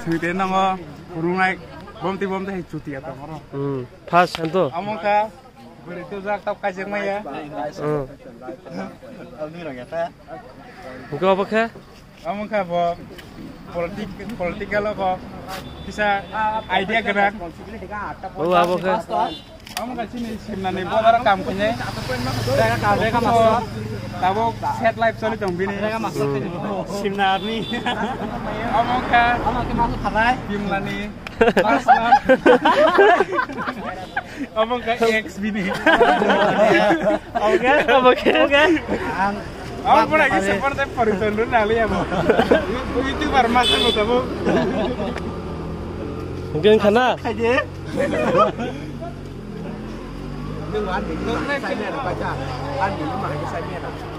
ছুইটে নহয় কৰো নাই বমতি বমতে হেই চুতি আতা মরো হুম ফাস্ট হ্যাঁ তো আমোকা গরে তো যা তাপ কাজে মাইয়া হুম আমি রগেতা হুকা অবখে আমোকা ব পলিটিক পলিটিক্যাল ক পিসা আইডিয়া গরা ও আবখে আমোকা চিনি চিনানি বড় কাম কইনে আতা কইন মা কাজে কাম আছে Tapi set live soalnya dong bini. Mereka masuk. Omong ke. Omong ke masuk harai. Kim Lani. Omong ke ex bini. Oke. Oke. Oke. Oh, por aquí se parte por eso en Mungkin karena. aja, Dengan wan, saya ni ada baca. Wan, mana saya ni ada.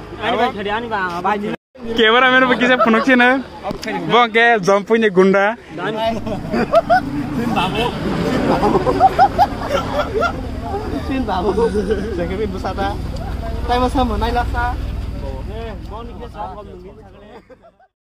Cameraman কিছে ফোনকছে না বংকে জম্পুনে গুন্ডা